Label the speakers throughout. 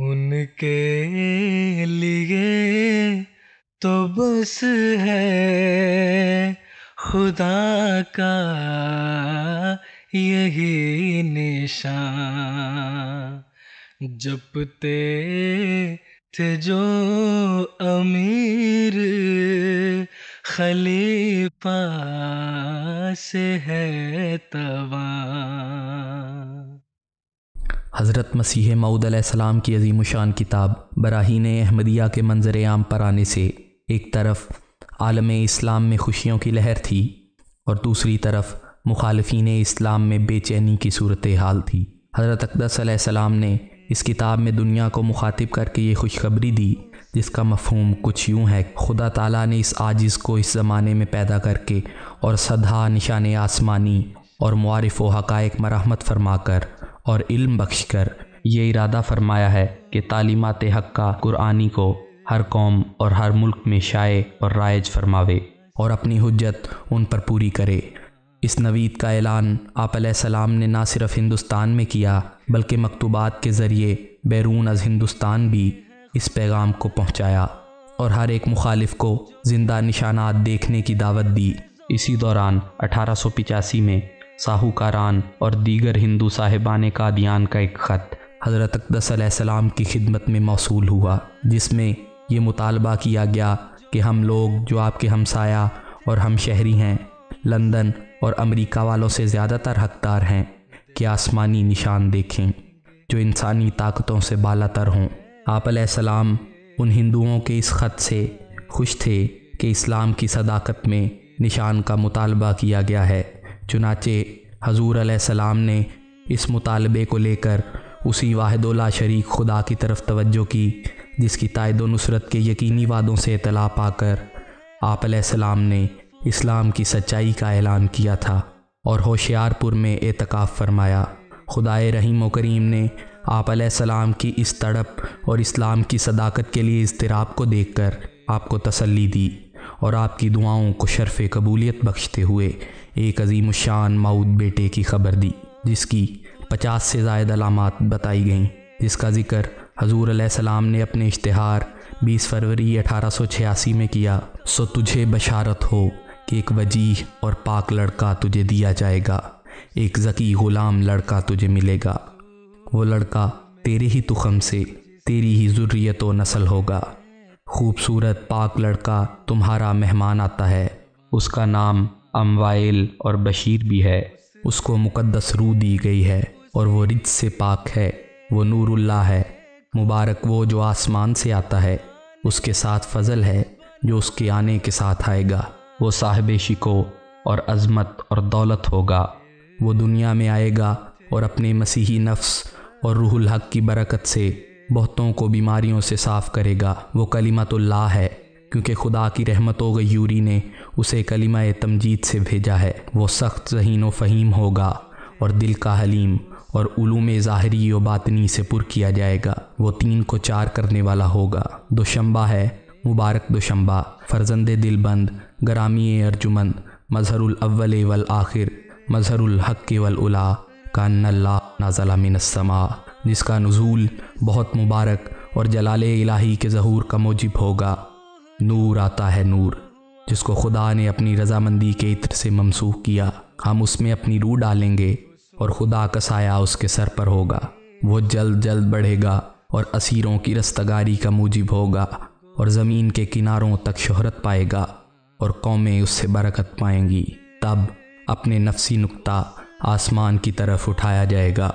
Speaker 1: उनके लिए तो बस है खुदा का यही निशान। जपते थे जो अमीर खलीफा से है तवा
Speaker 2: हज़रत मसीह मऊद सलाम की अजीम शान किताब बराहीन अहमदिया के मंजर आम पर आने से एक तरफ़ आलम इस्लाम में खुशियों की लहर थी और दूसरी तरफ़ मुखालफी इस्लाम में बेचैनी की सूरत हाल थी। हज़रत अकदस सलाम ने इस किताब में दुनिया को मुखातिब करके ये खुशखबरी दी, जिसका मफहम कुछ यूँ है, खुदा ताला ने इस आजिज़ को इस ज़माने में पैदा करके और सदा निशान आसमानी और मुआरफ़ व हक़ाइक मरहमत फरमाकर और इल्म बख्श कर ये इरादा फरमाया है कि तालीमत हक़ का कुरानी को हर कौम और हर मुल्क में शाये और राइज फरमावे और अपनी हजत उन पर पूरी करे। इस नवीद का ऐलान आप सलाम ने ना सिर्फ़ हिंदुस्तान में किया, बल्कि मकतूबात के ज़रिए बैरून अज़ हिंदुस्तान भी इस पैगाम को पहुँचाया और हर एक मुखालिफ को ज़िंदा निशानात देखने की दावत दी। इसी दौरान अठारह में साहूकारान और दीगर हिंदू साहिबान का दियान का एक ख़त हज़रत अकदसम की खिदमत में मौसू हुआ, जिसमें ये मुतालबा किया गया कि हम लोग जो आपके हमसाया और हम शहरी हैं, लंदन और अमेरिका वालों से ज़्यादातर हकदार हैं, कि आसमानी निशान देखें, जो इंसानी ताकतों से बालातर हों। आप सलाम उन हिंदुओं के इस ख़त से खुश थे कि इस्लाम की सदाकत में निशान का मुतालबा किया गया है। चुनाचे हजूर सलाम ने इस मुतालबे को लेकर उसी वाहदोला शरीक खुदा की तरफ़ तवज्जो की, जिसकी तायद नुसरत के यकीनी वादों से इतला पाकर आप सलाम ने इस्लाम की सच्चाई का ऐलान किया था और होशियारपुर में एतकाफ़ फरमाया, खुदाए रहीम करीम ने आप सलाम की इस तड़प और इस्लाम की सदाकत के लिए इसतराब को देखकर आपको तसल्ली दी। और आपकी दुआओं को शरफ़ कबूलियत बख्शते हुए एक अजीम शान माऊद बेटे की खबर दी, जिसकी पचास से जायद अलामत बताई गईं, जिसका ज़िक्र हजूर सलाम ने अपने इश्तहार 20 फरवरी अठारह सौ छियासी में किया, सो तुझे बशारत हो कि एक वजीह और पाक लड़का तुझे दिया जाएगा, एक ज़की ग़ुलाम लड़का तुझे मिलेगा। वो लड़का तेरे ही तुखम से, तेरी ही ज़ुर्रियत व नस्ल होगा। खूबसूरत पाक लड़का तुम्हारा मेहमान आता है। उसका नाम अमवाइल और बशीर भी है। उसको मुकद्दस रू दी गई है और वो रिज से पाक है। वो नूरुल्लाह है। मुबारक वो जो आसमान से आता है। उसके साथ फजल है जो उसके आने के साथ आएगा। वो साहिब शिको और अज़मत और दौलत होगा। वो दुनिया में आएगा और अपने मसीही नफ्स और रूहुल हक की बरकत से बहुतों को बीमारियों से साफ़ करेगा। वो कलीमतुल्लाह है, क्योंकि खुदा की रहमत गयूरी ने उसे कलिमा तमजीद से भेजा है। वो सख्त, जहीन व फ़हीम होगा और दिल का हलीम और उलूम ज़ाहरी व बातनी से पुर किया जाएगा। वो तीन को चार करने वाला होगा। दोशंबा है, मुबारक दोशंबा, फ़र्जंद दिलबंद, ग्रामी अर्जुमंद मजहरुल अव्वल वल आखिर, मजहरुल हक वल उला का नल्ला जिसका नज़ूल बहुत मुबारक और जलाल इलाही के ज़हूर का मुजिब होगा। नूर आता है नूर, जिसको खुदा ने अपनी रजामंदी के इत्र से ममसूख किया। हम उसमें अपनी रूह डालेंगे और खुदा का साया उसके सर पर होगा। वो जल्द जल्द बढ़ेगा और असीरों की रस्तगारी का मुजिब होगा और ज़मीन के किनारों तक शोहरत पाएगा और कौमें उससे बरकत पाएँगी। तब अपने नफसी नुक्ता आसमान की तरफ़ उठाया जाएगा।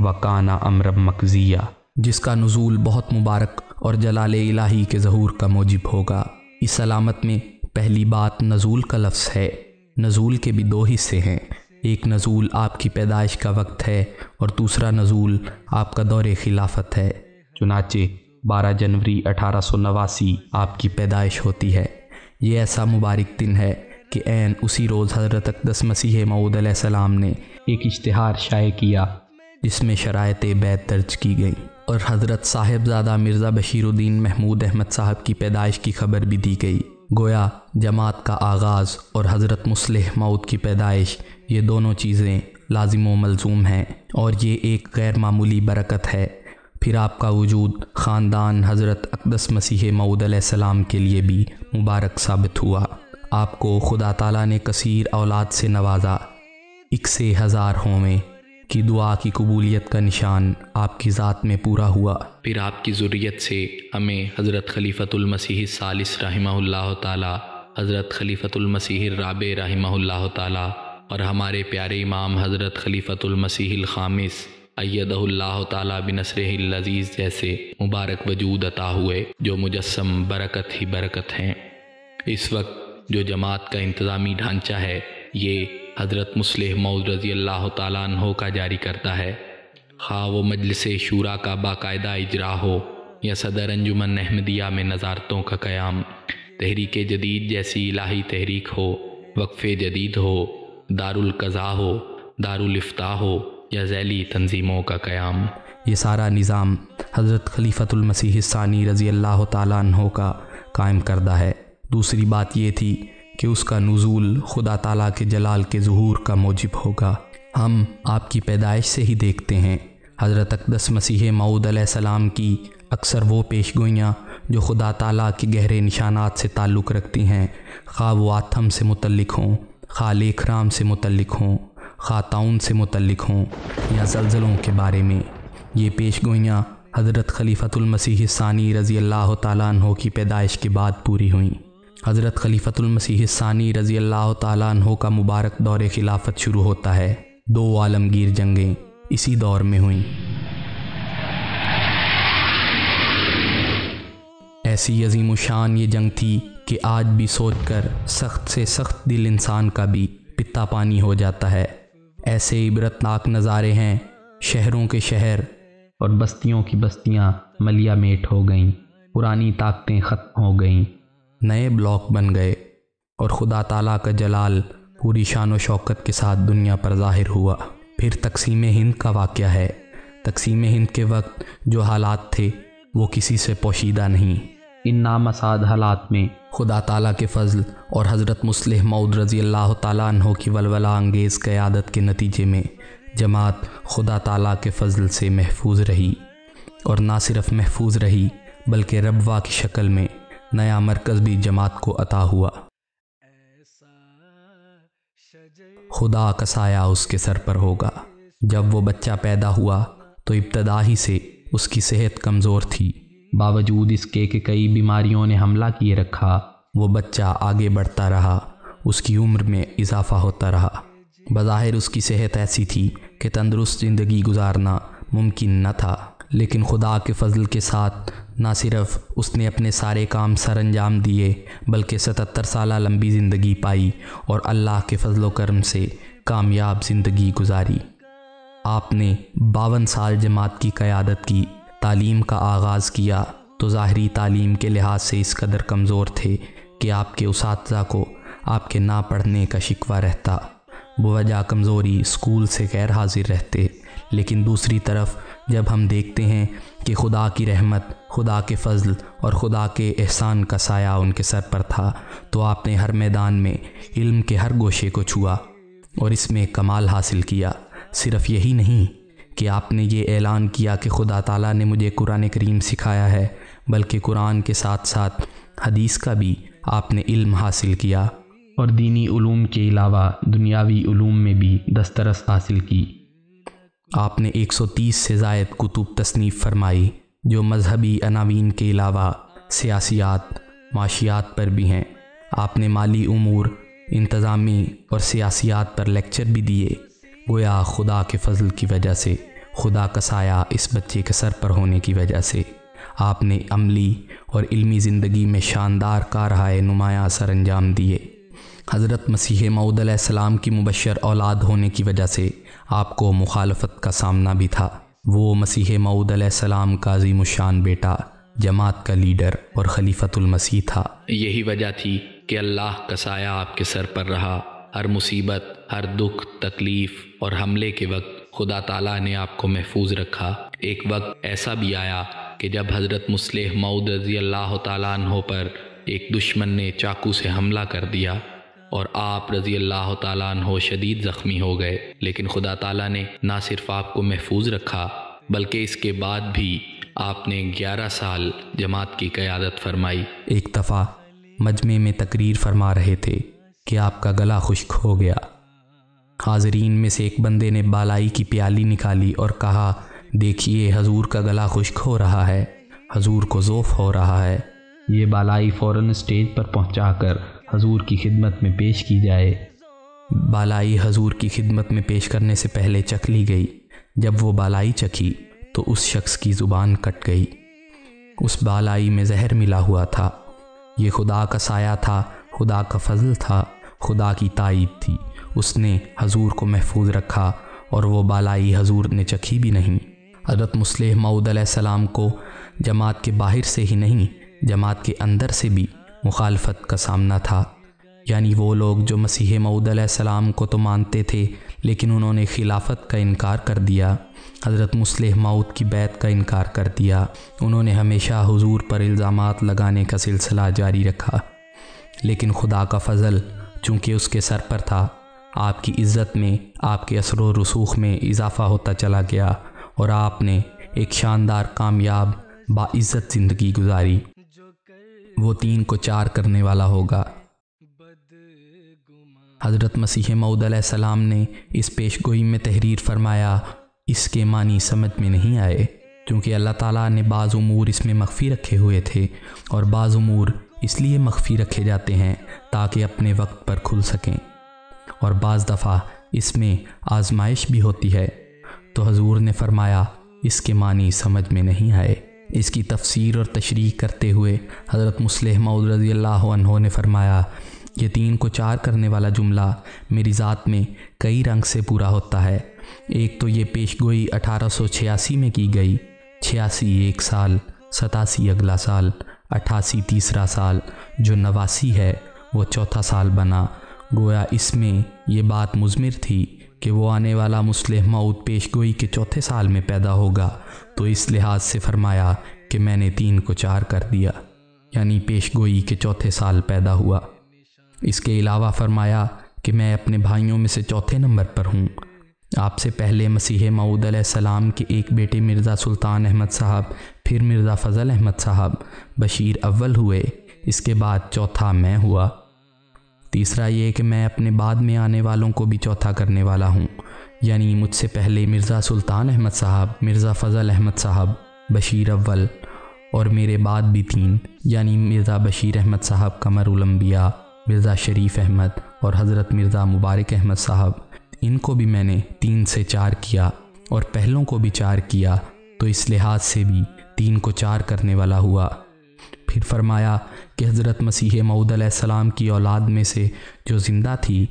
Speaker 2: वकाना अमरब मकजिया। जिसका नज़ूल बहुत मुबारक और जलाल इलाही के ज़हूर का मूजिब होगा। इस सलामत में पहली बात नज़ूल का लफ्ज़ है। नज़ूल के भी दो हिस्से हैं। एक नज़ूल आपकी पैदाइश का वक्त है और दूसरा नज़ूल आपका दौर खिलाफत है। चुनाचे 12 जनवरी अठारह सौ नवासी आपकी पैदाइश होती है। ये ऐसा मुबारक दिन है कि एन उसी रोज़ हज़रत अकदस मसीह मऊद ने एक इश्तहार शाये किया जिसमें शरात बैत दर्ज की गई और हज़रत साहिबजादा मिर्ज़ा बशीरुद्दीन महमूद अहमद साहब की पैदाइश की खबर भी दी गई। गोया, जमात का आगाज़ और हज़रत मुसलह मऊद की पैदाइश, ये दोनों चीज़ें लाजिम व मलजूम हैं और ये एक गैर मामूली बरकत है। फिर आपका वजूद ख़ानदान हज़रत अकदस मसीह मऊद सलाम के लिए भी मुबारक साबित हुआ। आपको खुदा ताला ने कसीर औलाद से नवाजा। इकसे हज़ार होवें। की दुआ की कबूलियत का निशान आपकी ज़ात में पूरा हुआ।
Speaker 3: फिर आपकी ज़ुर्रियत से हमें हज़रत खलीफ़तुलमसीह सालिस रहमहुल्लाह ताला, हज़रत खलीफ़तुलमसीह राब रहमहुल्लाह ताला और हमारे प्यारे इमाम हज़रत खलीफ़तुलमसीह ख़ामिस अयदल्ला ताला बिनसर अज़ीज़ जैसे मुबारक वजूद अता हुए, जो मुजस्म बरकत ही बरकत हैं। इस वक्त जो जमात का इंतज़ामी ढांचा है, ये हज़रत मुसलह मऊद रज़ी अल्लाह तहो का जारी करता है खा वो मजलस शूरा का बाकायदा इजरा हो या सदर अंजुमन अहमदिया में नज़ारतों का क़्याम, तहरीक जदीद जैसी इलाही तहरीक हो, वक्फ़ जदीद हो, दारुल कज़ा हो दारुलफ्ता हो या जैली तंजीमों का क़याम।
Speaker 2: ये सारा निज़ाम हज़रत खलीफ़तुलमसीह सानी रज़ी अल्लाह तहो का कायम करदा है। दूसरी बात ये थी कि उसका नज़ूल खुदा ताला के जलाल के ज़हूर का मौजब होगा। हम आपकी पैदाइश से ही देखते हैं। हज़रत अकदस मसीह मऊद सलाम की अक्सर वो पेश गोइयाँ जो खुदा ताला के गहरे निशानात से ताल्लुक़ रखती हैं खा वो आथम से मुतलक हों खा लेखराम से मुतलक हों खा ताउन से मुतलक हों, या जलजलों के बारे में। ये पेश गोइयाँ हज़रत खलीफ़तुलमसीह सानी रज़ी अल्लाह तहो की पैदाइश के बाद पूरी हुई। हज़रत खलीफ़तुलमसीह सानी रज़ी अल्लाह तहों का मुबारक दौर खिलाफत शुरू होता है। दो आलमगीर जंगें इसी दौर में हुई। ऐसी अजीम शान ये जंग थी कि आज भी सोच कर सख्त से सख्त दिल इंसान का भी पिता पानी हो जाता है। ऐसे इबरतनाक नज़ारे हैं, शहरों के शहर और बस्तियों की बस्तियाँ मलिया मेट हो गईं, पुरानी ताकतें ख़त्म हो गईं। नए ब्लॉक बन गए और खुदा ताला का जलाल पूरी शान व शौकत के साथ दुनिया पर ज़ाहिर हुआ। फिर तकसीम हिंद का वाक़ है। तकसीम हिंद के वक्त जो हालात थे वो किसी से पोशीदा नहीं। इन नामसाद हालात में खुदा ताला के फ़ज़ल और हज़रत मुसलह मऊद रज़ी अल्लाह तहो की वलवला अंगेज़ क़्यादत के नतीजे में जमात खुदा ताला के फ़ज़ल से महफूज रही। और ना सिर्फ़ महफूज रही बल्कि रबवा की शक्ल में नया मरकज़ भी जमात को अता हुआ। खुदा का साया उसके सर पर होगा। जब वो बच्चा पैदा हुआ तो इब्तदा ही से उसकी सेहत कमज़ोर थी। बावजूद इसके कि कई बीमारियों ने हमला किए रखा, वो बच्चा आगे बढ़ता रहा, उसकी उम्र में इजाफ़ा होता रहा। बज़ाहिर उसकी सेहत ऐसी थी कि तंदरुस्त ज़िंदगी गुजारना मुमकिन न था, लेकिन खुदा के फजल के साथ ना सिर्फ़ उसने अपने सारे काम सर अंजाम दिए, बल्कि सतहत्तर साल लंबी ज़िंदगी पाई और अल्लाह के फजल करम से कामयाब ज़िंदगी गुजारी। आपने बावन साल जमात की क़्यादत की, तालीम का आगाज़ किया तो ज़ाहरी तालीम के लिहाज से इस कदर कमज़ोर थे कि आपके उस को आपके ना पढ़ने का शिकवा रहता। बवजह कमज़ोरी स्कूल से गैर हाजिर रहते। लेकिन दूसरी तरफ़, जब हम देखते हैं कि खुदा की रहमत, खुदा के फ़ज़ल और खुदा के एहसान का साया उनके सर पर था तो आपने हर मैदान में इल्म के हर गोशे को छुआ और इसमें कमाल हासिल किया। सिर्फ़ यही नहीं कि आपने ये ऐलान किया कि खुदा ताला ने मुझे कुरान करीम सिखाया है, बल्कि कुरान के साथ साथ हदीस का भी आपने इल्म हासिल किया। और दीनी उलूम के अलावा दुनियावी उलूम में भी दस्तरस हासिल की। आपने 130 से जायद कुतुब तसनीफ़ फरमाई, जो मजहबी अनावीन के अलावा सियासियात, माशियात पर भी हैं। आपने माली उमूर, इंतज़ामी और सियासियात पर लेक्चर भी दिए, गोया खुदा के फजल की वजह से, खुदा का साया इस बच्चे के सर पर होने की वजह से। आपने अमली और इल्मी ज़िंदगी में शानदार कारहाय नुमाया सर अंजाम दिए। हज़रत मसीह मऊदम की मुबशर औलाद होने की वजह से आपको मुखालफत का सामना भी था। वो मसीह मऊदम का अजीमुशान बेटा, जमात का लीडर और खलीफतुलमसीह था।
Speaker 3: यही वजह थी कि अल्लाह का साया आपके सर पर रहा। हर मुसीबत, हर दुख, तकलीफ़ और हमले के वक्त खुदा ताला ने आपको महफूज रखा। एक वक्त ऐसा भी आया कि जब हज़रत मुसलह मऊद अल्लाह तहों पर एक दुश्मन ने चाकू से हमला कर दिया और आप रज़ी अल्लाह तहो शदीद ज़ख्मी हो गए। लेकिन खुदा ताला ने ना सिर्फ़ आपको महफूज रखा बल्कि इसके बाद भी आपने 11 साल जमात की क़्यादत फरमाई।
Speaker 2: एक दफ़ा मजमे में तकरीर फरमा रहे थे कि आपका गला खुश्क हो गया। हाजरीन में से एक बंदे ने बालाई की प्याली निकाली और कहा देखिए हजूर का गला खुश्क हो रहा है हजूर को ज़ोफ़ हो रहा है। ये बालाई फ़ौर स्टेज पर पहुंचाकर हजूर की खिदमत में पेश की जाए। बालाई हजूर की खिदमत में पेश करने से पहले चख ली गई। जब वो बालाई चखी तो उस शख्स की ज़ुबान कट गई। उस बालाई में जहर मिला हुआ था। ये खुदा का साया था, खुदा का फजल था, खुदा की ताइद थी। उसने हजूर को महफूज रखा और वो बालाई हजूर ने चखी भी नहीं। हज़रत मुस्लिम मऊदम को जमात के बाहर से ही नहीं, जमात के अंदर से भी मुखालफत का सामना था। यानी वो लोग जो मसीह मऊदम को तो मानते थे, लेकिन उन्होंने खिलाफत का इनकार कर दिया। हज़रत मुसलह मऊद की बैत का इनकार कर दिया। उन्होंने हमेशा हुजूर पर इल्ज़ाम लगाने का सिलसिला जारी रखा। लेकिन खुदा का फ़ज़ल चूँकि उसके सर पर था, आपकी इज़्ज़त में, आपके असर रसूख में इजाफ़ा होता चला गया और आपने एक शानदार कामयाब, बाइज़्ज़त ज़िंदगी गुजारी। वो तीन को चार करने वाला होगा। हज़रत मसीह मऊद सलाम ने इस पेश गोई में तहरीर फरमाया, इसके मानी समझ में नहीं आए, क्योंकि अल्लाह ताला ने बाज़ उमूर इसमें मख्फ़ी रखे हुए थे और बाज़ उमूर इसलिए मख्फ़ी रखे जाते हैं ताकि अपने वक्त पर खुल सकें। और बाज़ दफ़ा इसमें आजमाइश भी होती है। तो हजूर ने फरमाया, इसके मानी समझ में नहीं आए। इसकी तफसीर और तशरी करते हुए हज़रत मुस्लिम मऊद रज़ी अल्लाह ने फरमाया, ये तीन को चार करने वाला जुमला मेरी ज़ात में कई रंग से पूरा होता है। एक तो ये पेश गोई अठारह सौ छियासी में की गई, छियासी एक साल, सतासी अगला साल अट्ठासी तीसरा साल, जो नवासी है, वो चौथा साल बना। गोया इसमें ये बात मुजमिर थी। कि वो आने वाला मुस्लिम मऊद पेश गोई के चौथे साल में पैदा होगा। तो इस लिहाज से फरमाया कि मैंने तीन को चार कर दिया, यानी पेश गोई के चौथे साल पैदा हुआ। इसके अलावा फरमाया कि मैं अपने भाइयों में से चौथे नंबर पर हूँ। आपसे पहले मसीह मऊद सलाम के एक बेटे मिर्ज़ा सुल्तान अहमद साहब, फिर मिर्ज़ा फ़ज़ल अहमद साहब बशीर अव्वल हुए। इसके बाद चौथा मैं हुआ। तीसरा ये कि मैं अपने बाद में आने वालों को भी चौथा करने वाला हूँ। यानी मुझसे पहले मिर्ज़ा सुल्तान अहमद साहब, मिर्ज़ा फ़ज़ल अहमद साहब, बशीर अव्वल और मेरे बाद भी तीन, यानी मिर्ज़ा बशीर अहमद साहब कमरुलम्बिया मिर्ज़ा शरीफ अहमद और हज़रत मिर्ज़ा मुबारक अहमद साहब, इनको भी मैंने तीन से चार किया और पहलों को भी चार किया तो इस लिहाज से भी तीन को चार करने वाला हुआ। फिर फरमाया कि हज़रत मसीह मऊद सलाम की औलाद में से जो ज़िंदा थी,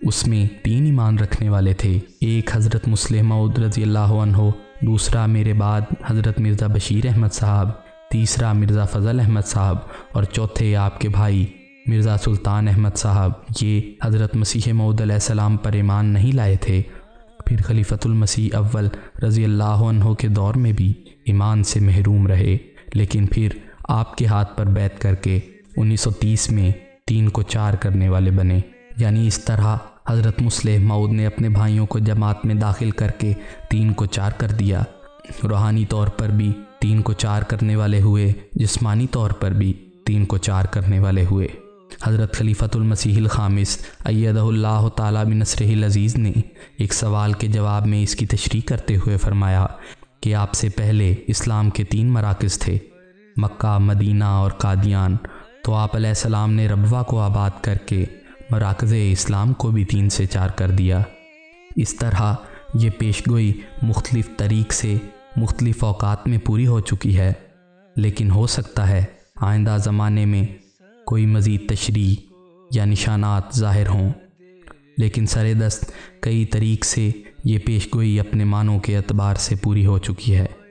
Speaker 2: उसमें तीन ईमान रखने वाले थे। एक हज़रत मुस्लिम मऊद रज़ी अल्लाह दूसरा मेरे बाद हज़रत मिर्ज़ा बशीर अहमद साहब, तीसरा मिर्ज़ा फ़ज़ल अहमद साहब और चौथे आपके भाई मिर्ज़ा सुल्तान अहमद साहब। ये हज़रत मसीह मऊद सलाम पर ईमान नहीं लाए थे। फिर खलीफतुलमसीह अव्वल रज़ी अल्लाह के दौर में भी ईमान से महरूम रहे, लेकिन फिर आपके हाथ पर बैत करके 1930 में तीन को चार करने वाले बने। यानी इस तरह हज़रत मुस्लिम मऊद ने अपने भाइयों को जमात में दाखिल करके तीन को चार कर दिया। रूहानी तौर पर भी तीन को चार करने वाले हुए, जिस्मानी तौर पर भी तीन को चार करने वाले हुए। हज़रत खलीफ़तुलमसीह ख़ामिस अयदल्ला तसर अज़ीज़ ने एक सवाल के जवाब में इसकी तशरी करते हुए फ़रमाया कि आपसे पहले इस्लाम के तीन मराकज़ थे। मक्का, मदीना और कादियान। तो आप सलाम ने रबवा को आबाद करके मराकज़ इस्लाम को भी तीन से चार कर दिया। इस तरह ये पेशगोई मुख्तलिफ़ तरीक़ से मुख्तलिफ़ अवकात में पूरी हो चुकी है। लेकिन हो सकता है आइंदा ज़माने में कोई मज़ीद तशरी या निशानात ज़ाहिर हों। लेकिन सर दस्त कई तरीक़ से ये पेश गोई अपने मानों के अतबार से पूरी हो चुकी है।